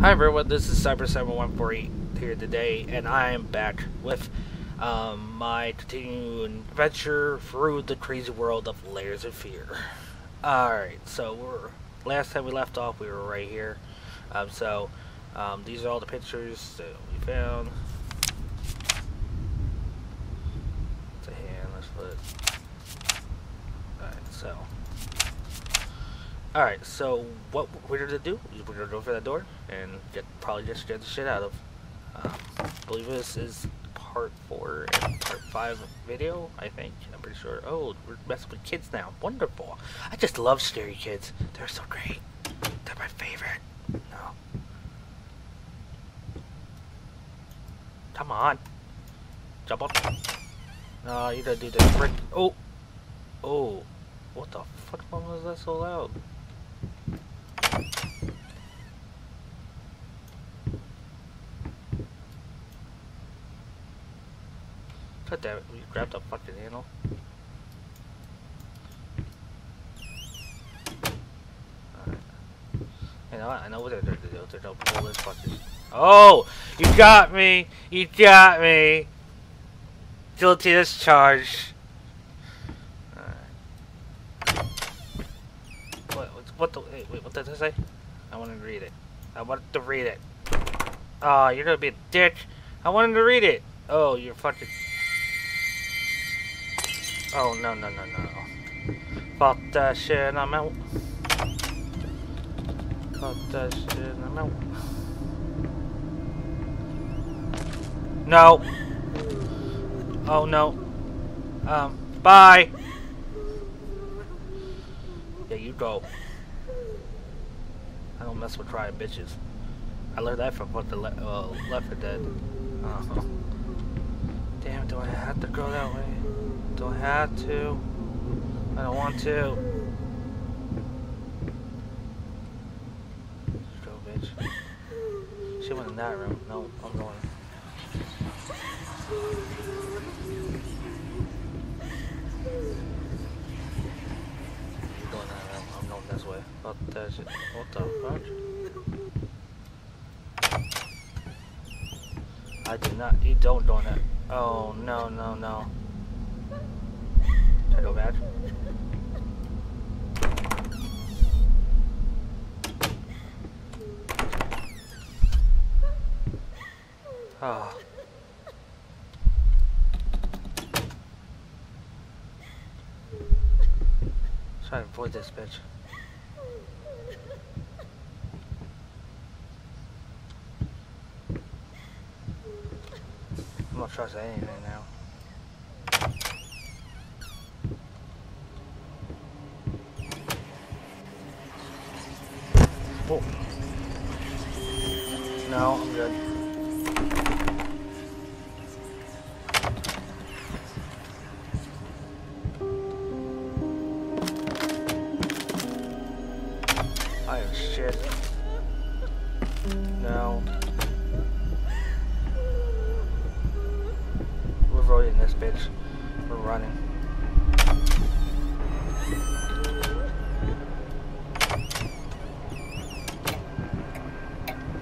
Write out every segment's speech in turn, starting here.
Hi everyone, this is Cyber7148 here today, and I am back with um, my continuing adventure through the crazy world of Layers of Fear. Alright, so we're last time we left off, we were right here. Um, so, um, these are all the pictures that we found. It's a hand, let's put it. Alright, so. Alright, so what we're gonna do is we're gonna go for that door and get probably just get the shit out of. Um, I believe this is part four and part five video. I think I'm pretty sure. Oh, we're messing with kids now. Wonderful. I just love scary kids. They're so great. They're my favorite. No. Come on. Jump up. No, you gotta do the frick. Oh. Oh. What the fuck was that so loud? Damn it, we grabbed a fucking handle. Alright. You know? I know what they're do. They're gonna pull this fucking. Oh! You got me! You got me! Guilty as charged. What, what the. Wait, wait, what did I say? I wanted to read it. I wanted to read it. Oh, you're gonna be a dick. I wanted to read it. Oh, you're fucking. Oh, no, no, no, no. Shit, I'm out. Fuck that shit, I'm out. No. Oh, no. Um, bye. Yeah, you go. I don't mess with crying bitches. I learned that from fucking le uh, Left 4 Dead. Uh, damn, do I have to go that way? Do I have to? I don't want to. Let's go, bitch. She went in that room. No, I'm going. Going that room. I'm going this way. What the shit? What the fuck? I did not. You don't do that. Oh no no no. I go back? Oh. Ah. Try to avoid this bitch. I'm not trust anything now. Oh. No, I'm good. We're this bitch. We're running.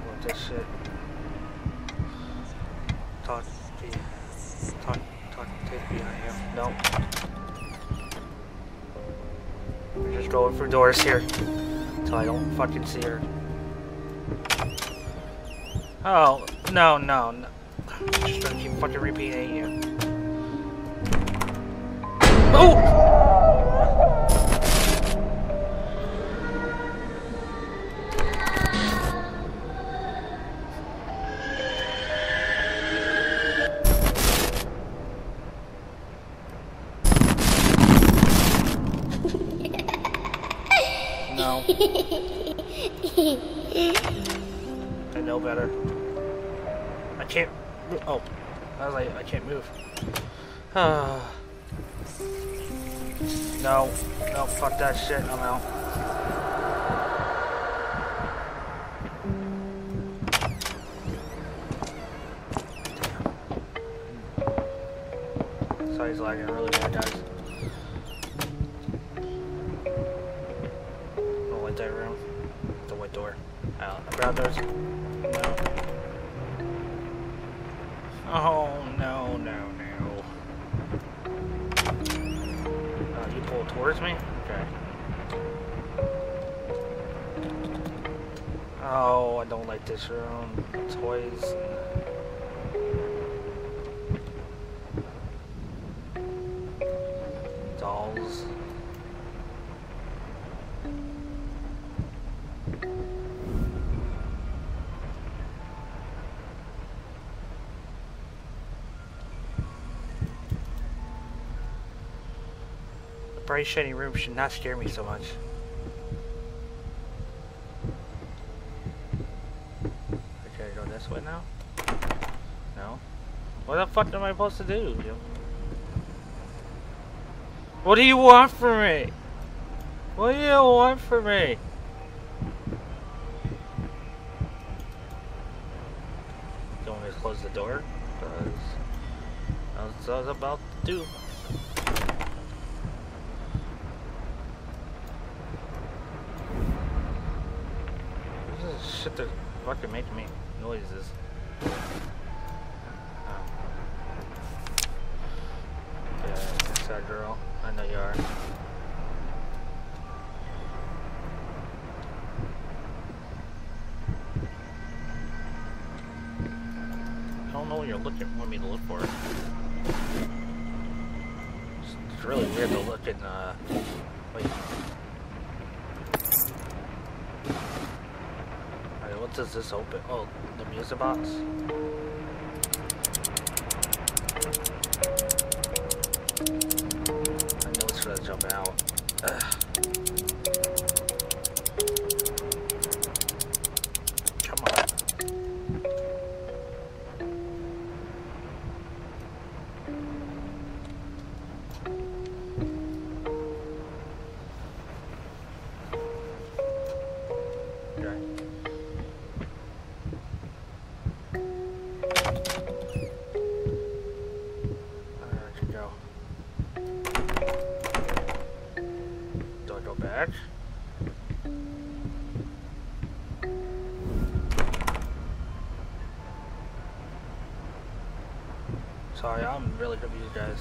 What this shit? Talk be talk talk take behind you. No. We're just going for doors here. Till I don't fucking see her. Oh, no, no, no. Just gonna keep fucking repeating you. Oh! No. I know better. I can't. Oh, I was like, I can't move. Ah. No, no, fuck that shit. I'm out. Sorry, it's lagging really bad, guys. Oh, white that room. The white door. Ow. out. Brown doors. No. Oh, towards me? Okay. Oh, I don't like this room. Toys. Bright shiny room should not scare me so much. Okay, go this way now? No? What the fuck am I supposed to do? What do you want from me? What do you want from me? Don't want me to close the door? Because I was about to do. This is shit that's fucking making me noises. Oh. Yeah, that girl. I know you are. I don't know what you're looking for me to look for. It's, really weird to look in uh wait. Alright, what does this open? Oh, the music box? I'm really confused, guys.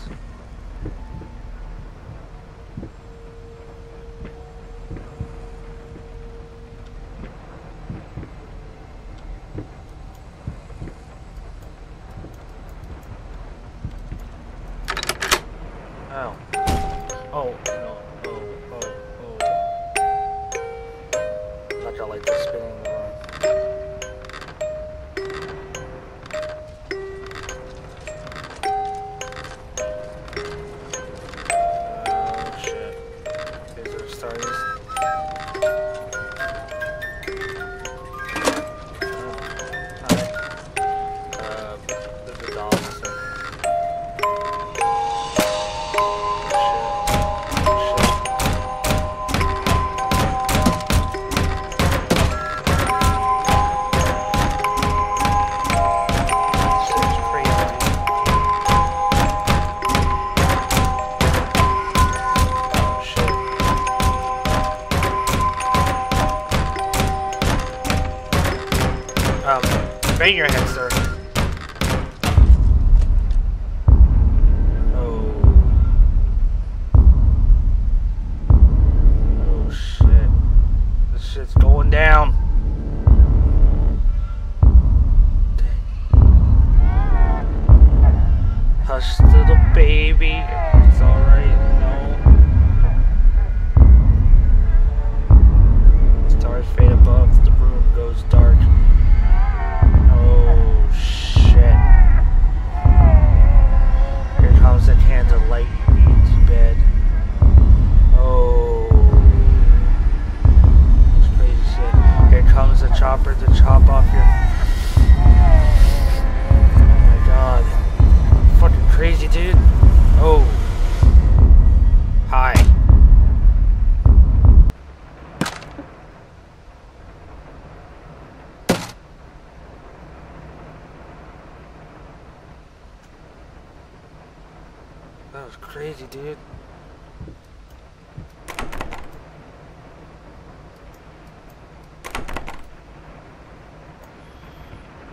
did.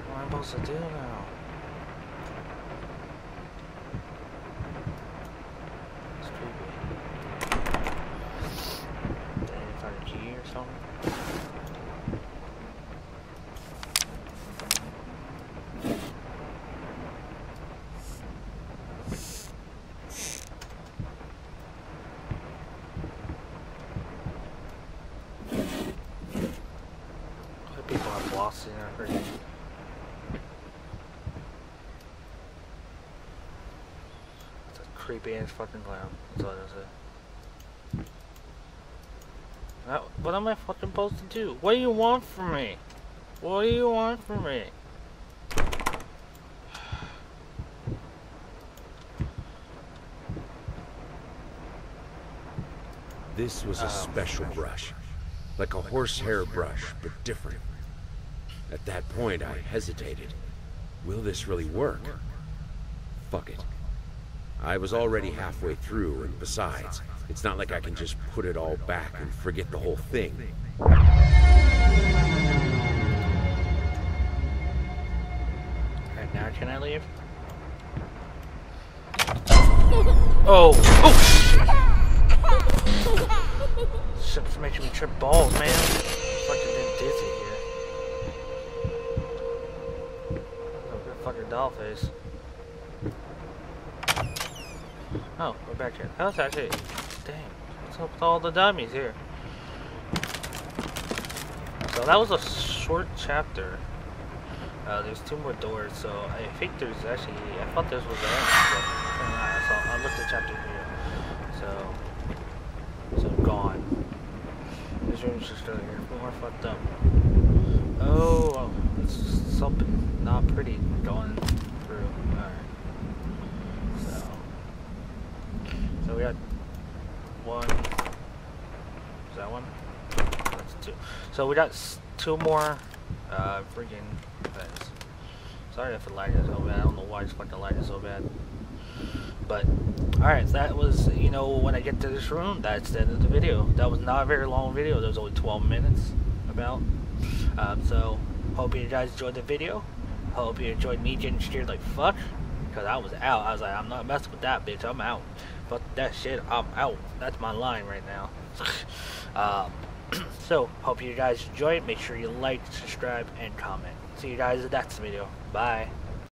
What am I supposed to do now? Lost in It's a creepy ass fucking clown. That's all I say. Now, what am I fucking supposed to do? What do you want from me? What do you want from me? This was a Oh, special brush. Like a horsehair brush, but different. At that point, I hesitated. Will this really work? Fuck it. I was already halfway through, and besides, it's not like I can just put it all back and forget the whole thing. Alright, now can I leave? Oh! Oh! Shit's making me trip balls, man. Oh, doll face. Oh, we're back here. That was actually... Dang. What's up with all the dummies here? So that was a short chapter. Uh, there's two more doors, so I think there's actually, I thought this was the end, but uh, so I looked at chapter here. So, so gone. This room's just over here, more fucked up. Oh, it's something not pretty going through. Alright. So, so we got one, is that one? That's two. So we got two more uh, freaking things. Sorry if the light is so bad. I don't know why it's fucking light is so bad. But, alright, that was, you know, when I get to this room, that's the end of the video. That was not a very long video. That was only 12 minutes, about. Um, so, hope you guys enjoyed the video. Hope you enjoyed me getting scared like fuck. Because I was out. I was like, I'm not messing with that bitch. I'm out. Fuck that shit. I'm out. That's my line right now. um, so, hope you guys enjoyed. Make sure you like, subscribe, and comment. See you guys in the next video. Bye.